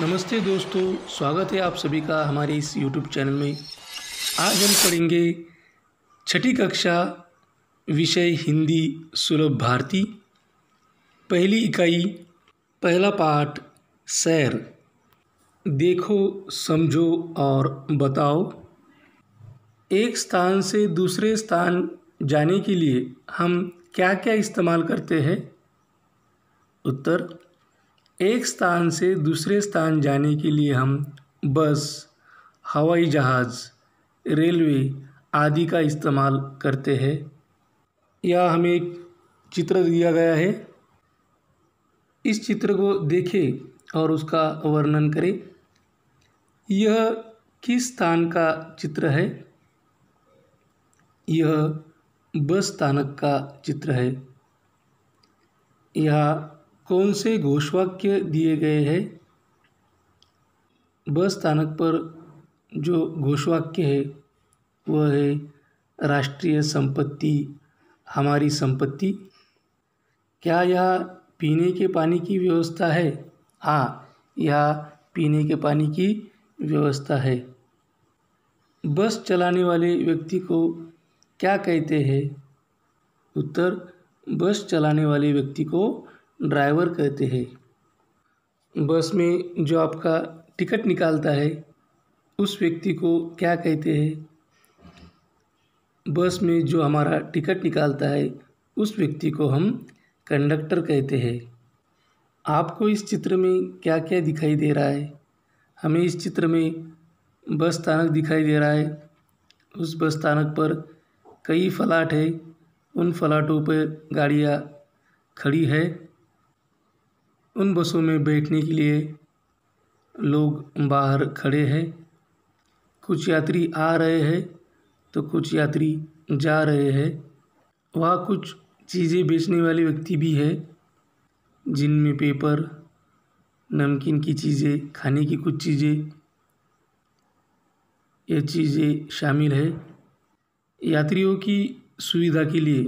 नमस्ते दोस्तों, स्वागत है आप सभी का हमारे इस यूट्यूब चैनल में। आज हम पढ़ेंगे छठी कक्षा, विषय हिंदी सुलभ भारती। पहली इकाई, पहला पाठ, सैर। देखो, समझो और बताओ। एक स्थान से दूसरे स्थान जाने के लिए हम क्या क्या इस्तेमाल करते हैं? उत्तर एक स्थान से दूसरे स्थान जाने के लिए हम बस, हवाई जहाज़, रेलवे आदि का इस्तेमाल करते हैं। यह हमें एक चित्र दिया गया है। इस चित्र को देखें और उसका वर्णन करें। यह किस स्थान का चित्र है? यह बस स्थानक का चित्र है। यह कौन से घोषवाक्य दिए गए हैं? बस स्थानक पर जो घोषवाक्य है, वह है, राष्ट्रीय संपत्ति, हमारी संपत्ति। क्या यह पीने के पानी की व्यवस्था है? हाँ यह पीने के पानी की व्यवस्था है। बस चलाने वाले व्यक्ति को क्या कहते हैं? उत्तर, बस चलाने वाले व्यक्ति को ड्राइवर कहते हैं। बस में जो आपका टिकट निकालता है, उस व्यक्ति को क्या कहते हैं? बस में जो हमारा टिकट निकालता है, उस व्यक्ति को हम कंडक्टर कहते हैं। आपको इस चित्र में क्या क्या दिखाई दे रहा है? हमें इस चित्र में बस स्थानक दिखाई दे रहा है। उस बस स्थानक पर कई फलाट है। उन फलाटों पर गाड़ियाँ खड़ी है। उन बसों में बैठने के लिए लोग बाहर खड़े हैं। कुछ यात्री आ रहे हैं तो कुछ यात्री जा रहे हैं। वहाँ कुछ चीज़ें बेचने वाले व्यक्ति भी है, जिनमें पेपर, नमकीन की चीज़ें, खाने की कुछ चीज़ें, ये चीज़ें शामिल है। यात्रियों की सुविधा के लिए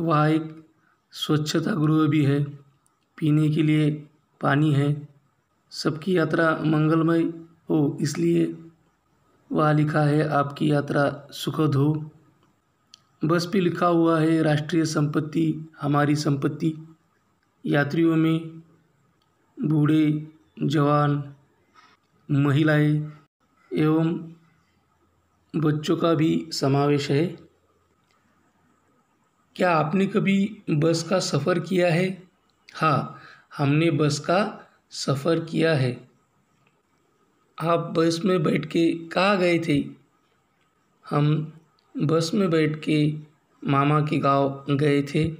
वहाँ एक स्वच्छता गृह भी है। पीने के लिए पानी है। सबकी यात्रा मंगलमय हो, इसलिए वहाँ लिखा है, आपकी यात्रा सुखद हो। बस पे लिखा हुआ है, राष्ट्रीय संपत्ति, हमारी संपत्ति। यात्रियों में बूढ़े, जवान, महिलाएँ एवं बच्चों का भी समावेश है। क्या आपने कभी बस का सफ़र किया है? हाँ हमने बस का सफ़र किया है। आप बस में बैठ के कहाँ गए थे? हम बस में बैठ के मामा के गाँव गए थे।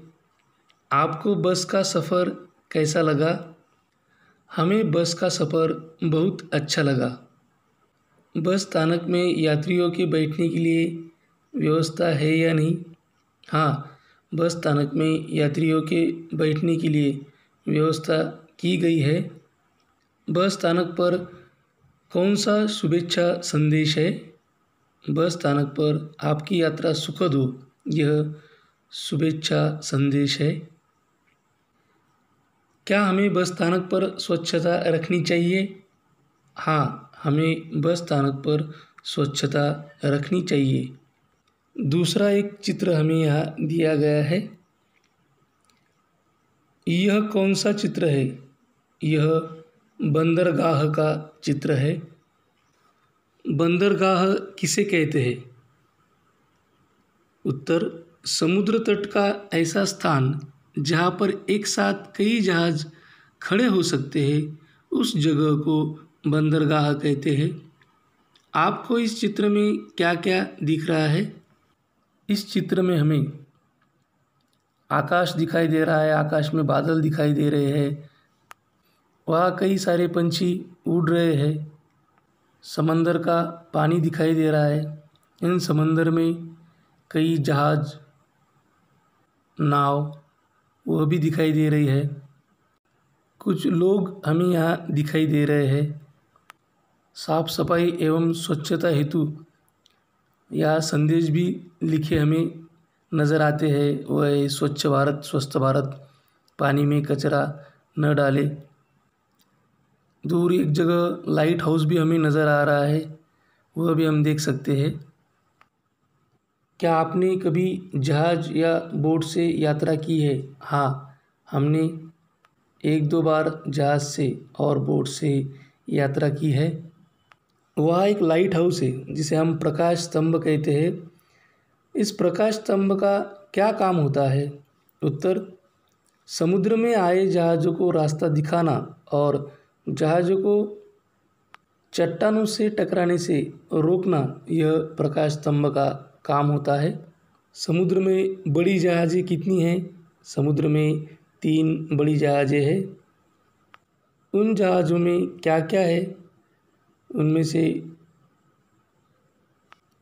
आपको बस का सफ़र कैसा लगा? हमें बस का सफ़र बहुत अच्छा लगा। बस स्थानक में यात्रियों के बैठने के लिए व्यवस्था है या नहीं? हाँ बस स्थानक में यात्रियों के बैठने के लिए व्यवस्था की गई है। बस स्थानक पर कौन सा शुभेच्छा संदेश है? बस स्थानक पर आपकी यात्रा सुखद हो, यह शुभेच्छा संदेश है। क्या हमें बस स्थानक पर स्वच्छता रखनी चाहिए? हाँ हमें बस स्थानक पर स्वच्छता रखनी चाहिए। दूसरा एक चित्र हमें यहाँ दिया गया है। यह कौन सा चित्र है? यह बंदरगाह का चित्र है। बंदरगाह किसे कहते हैं? उत्तर, समुद्र तट का ऐसा स्थान जहाँ पर एक साथ कई जहाज़ खड़े हो सकते हैं, उस जगह को बंदरगाह कहते हैं। आपको इस चित्र में क्या क्या दिख रहा है? इस चित्र में हमें आकाश दिखाई दे रहा है, आकाश में बादल दिखाई दे रहे हैं। वहाँ कई सारे पंछी उड़ रहे हैं। समंदर का पानी दिखाई दे रहा है। इन समंदर में कई जहाज़, नाव वह भी दिखाई दे रही है। कुछ लोग हमें यहाँ दिखाई दे रहे हैं। साफ़ सफ़ाई एवं स्वच्छता हेतु या संदेश भी लिखे हमें नज़र आते हैं वह स्वच्छ भारत, स्वस्थ भारत, पानी में कचरा न डाले। दूर एक जगह लाइट हाउस भी हमें नज़र आ रहा है वह भी हम देख सकते हैं। क्या आपने कभी जहाज़ या बोट से यात्रा की है? हाँ हमने एक दो बार जहाज़ से और बोट से यात्रा की है। वह एक लाइट हाउस है, जिसे हम प्रकाश स्तंभ कहते हैं। इस प्रकाश स्तंभ का क्या काम होता है? उत्तर, समुद्र में आए जहाज़ों को रास्ता दिखाना और जहाज़ों को चट्टानों से टकराने से रोकना यह प्रकाश स्तंभ का काम होता है। समुद्र में बड़ी जहाज़ें कितनी हैं? समुद्र में तीन बड़ी जहाज़ें हैं। उन जहाज़ों में क्या क्या है? उनमें से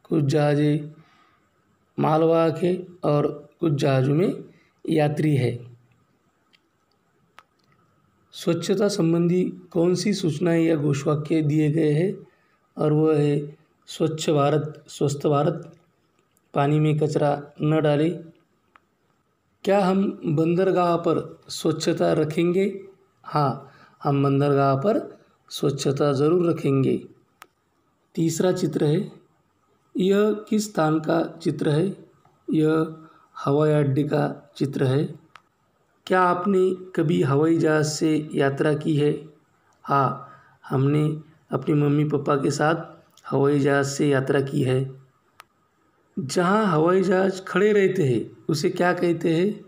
कुछ जहाज़ें मालवाहक है और कुछ जहाज़ों में यात्री है। स्वच्छता संबंधी कौन सी सूचनाएँ या घोषवाक्य दिए गए हैं? और वह है, स्वच्छ भारत, स्वस्थ भारत, पानी में कचरा न डालें। क्या हम बंदरगाह पर स्वच्छता रखेंगे? हाँ हम बंदरगाह पर स्वच्छता ज़रूर रखेंगे। तीसरा चित्र है। यह किस स्थान का चित्र है? यह हवाई अड्डे का चित्र है। क्या आपने कभी हवाई जहाज़ से यात्रा की है? हाँ हमने अपनी मम्मी पापा के साथ हवाई जहाज़ से यात्रा की है। जहाँ हवाई जहाज़ खड़े रहते हैं, उसे क्या कहते हैं?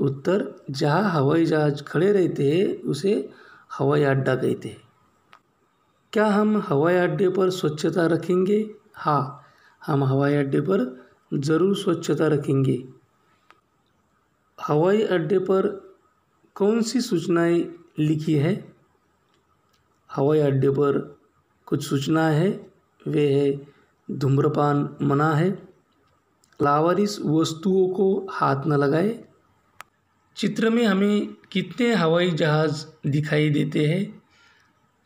उत्तर, जहाँ हवाई जहाज़ खड़े रहते हैं, उसे हवाई अड्डा कहते हैं क्या हम हवाई अड्डे पर स्वच्छता रखेंगे? हाँ हम हवाई अड्डे पर ज़रूर स्वच्छता रखेंगे। हवाई अड्डे पर कौन सी सूचनाएँ लिखी है? हवाई अड्डे पर कुछ सूचना है। वे है, धूम्रपान मना है। लावारिस वस्तुओं को हाथ न लगाए। चित्र में हमें कितने हवाई जहाज़ दिखाई देते हैं?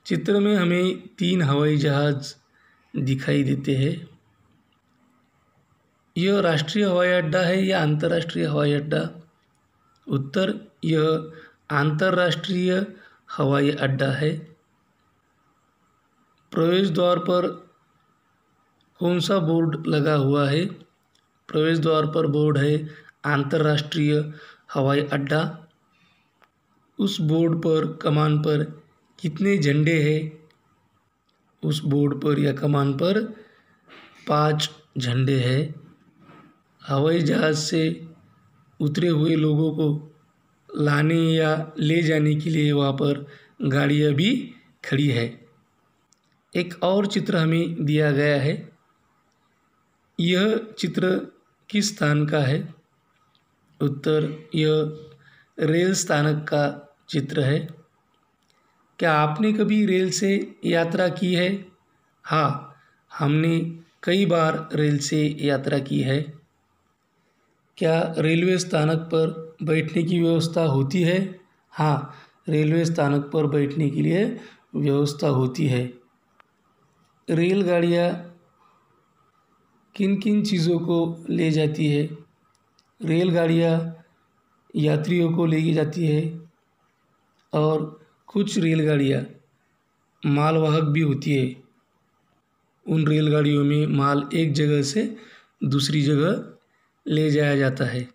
चित्र में हमें तीन हवाई जहाज़ दिखाई देते हैं। यह राष्ट्रीय हवाई अड्डा है या अंतर्राष्ट्रीय हवाई अड्डा। उत्तर, यह अंतर्राष्ट्रीय हवाई अड्डा है। प्रवेश द्वार पर कौन सा बोर्ड लगा हुआ है? प्रवेश द्वार पर बोर्ड है, अंतर्राष्ट्रीय हवाई अड्डा, उस बोर्ड पर, कमान पर कितने झंडे हैं? उस बोर्ड पर या कमान पर पाँच झंडे हैं। हवाई जहाज़ से उतरे हुए लोगों को लाने या ले जाने के लिए वहाँ पर गाड़ियाँ भी खड़ी है। एक और चित्र हमें दिया गया है। यह चित्र किस स्थान का है? उत्तर, यह रेल स्थानक का चित्र है। क्या आपने कभी रेल से यात्रा की है? हाँ हमने कई बार रेल से यात्रा की है। क्या रेलवे स्थानक पर बैठने की व्यवस्था होती है? हाँ रेलवे स्थानक पर बैठने के लिए व्यवस्था होती है। रेलगाड़ियाँ किन किन चीज़ों को ले जाती है? रेलगाड़ियाँ यात्रियों को ले जाती है और कुछ रेलगाड़ियाँ मालवाहक भी होती है। उन रेलगाड़ियों में माल एक जगह से दूसरी जगह ले जाया जाता है।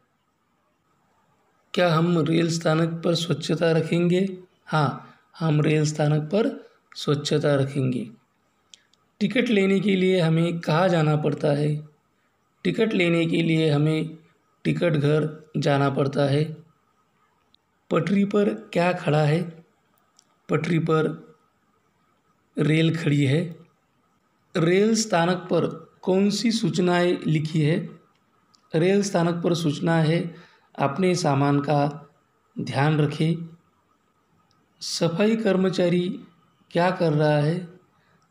क्या हम रेल स्थानक पर स्वच्छता रखेंगे? हाँ हम रेल स्थानक पर स्वच्छता रखेंगे। टिकट लेने के लिए हमें कहाँ जाना पड़ता है? टिकट लेने के लिए हमें टिकट घर जाना पड़ता है। पटरी पर क्या खड़ा है? पटरी पर रेल खड़ी है। रेल स्थानक पर कौन सी सूचनाएँ लिखी है? रेल स्थानक पर सूचना है, अपने सामान का ध्यान रखें। सफ़ाई कर्मचारी क्या कर रहा है?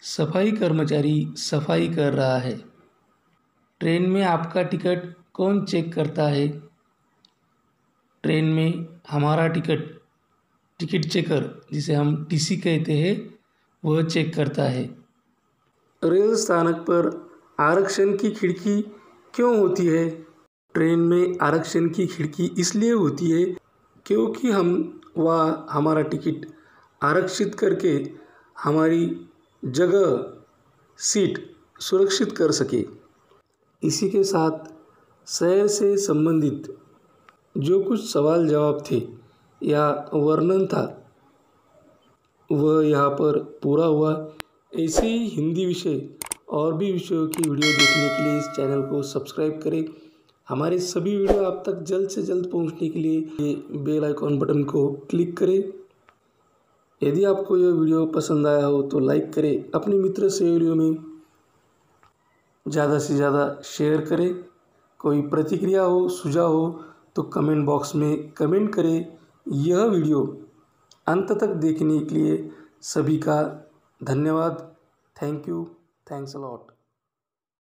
सफ़ाई कर्मचारी सफ़ाई कर रहा है। ट्रेन में आपका टिकट कौन चेक करता है? ट्रेन में हमारा टिकट टिकट चेकर जिसे हम टीसी कहते हैं, वह चेक करता है। रेल स्थानक पर आरक्षण की खिड़की क्यों होती है? ट्रेन में आरक्षण की खिड़की इसलिए होती है क्योंकि हम, वह हमारा टिकट आरक्षित करके हमारी जगह, सीट सुरक्षित कर सके। इसी के साथ शहर से संबंधित जो कुछ सवाल जवाब थे या वर्णन था, वह यहाँ पर पूरा हुआ। ऐसे ही हिंदी विषय और भी विषयों की वीडियो देखने के लिए इस चैनल को सब्सक्राइब करें। हमारे सभी वीडियो आप तक जल्द से जल्द पहुँचने के लिए ये बेल आइकॉन बटन को क्लिक करें। यदि आपको यह वीडियो पसंद आया हो तो लाइक करें, अपने मित्र से वीडियो में ज़्यादा से ज़्यादा शेयर करें। कोई प्रतिक्रिया हो, सुझाव हो तो कमेंट बॉक्स में कमेंट करें। यह वीडियो अंत तक देखने के लिए सभी का धन्यवाद। Thank you. Thanks a lot